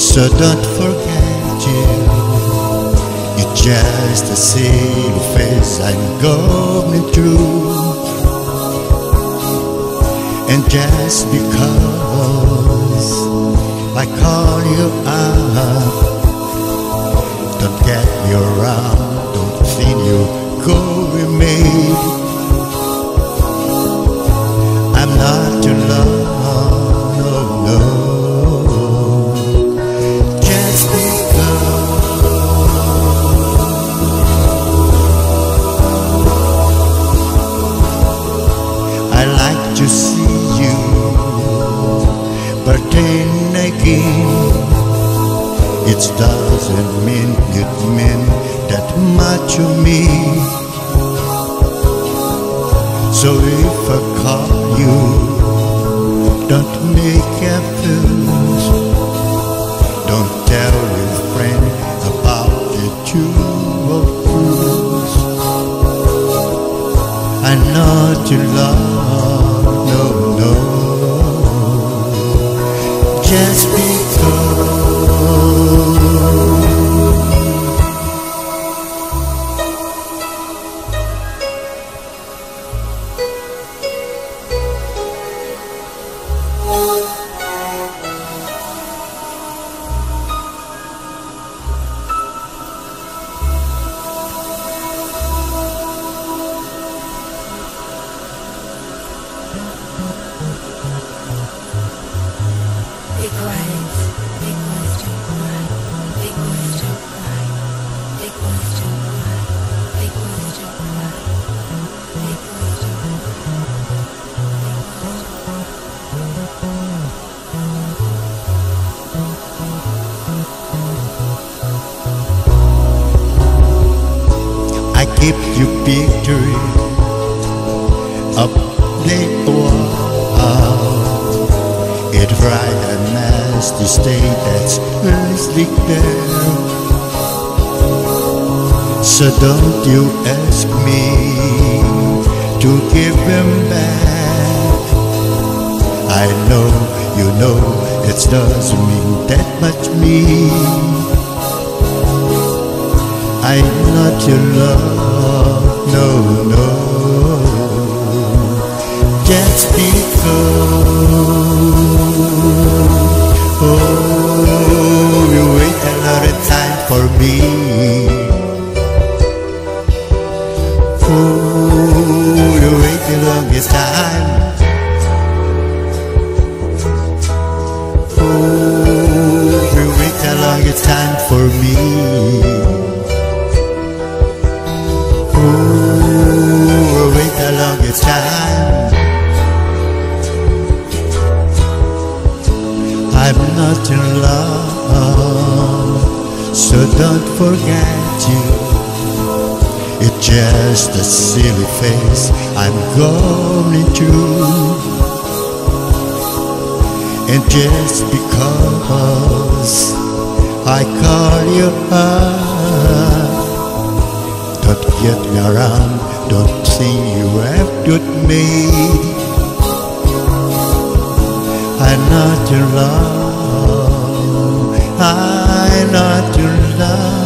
So don't forget you. It's just a silly face I'm going through. And just because I call you up, don't get me around, don't think you go with me. I'm not your love, again, it doesn't mean it mean that much to me. So if I call you, don't make a fuss. Don't tell your friend about the two of us. I know you love, Just because. Give you picture of the wall. It right a nasty state that's sleep there. So don't you ask me to give them back. I know you know it doesn't mean that much me. I'm not your love, no, no. Just because, longest time. Oh, you wait the longest time for me. Ooh, wait the longest time. I'm not in love, so don't forget you. It's just a silly face I'm going through. And just because I call you up. Don't get me around, don't think you have with me. I'm not your love, I'm not your love.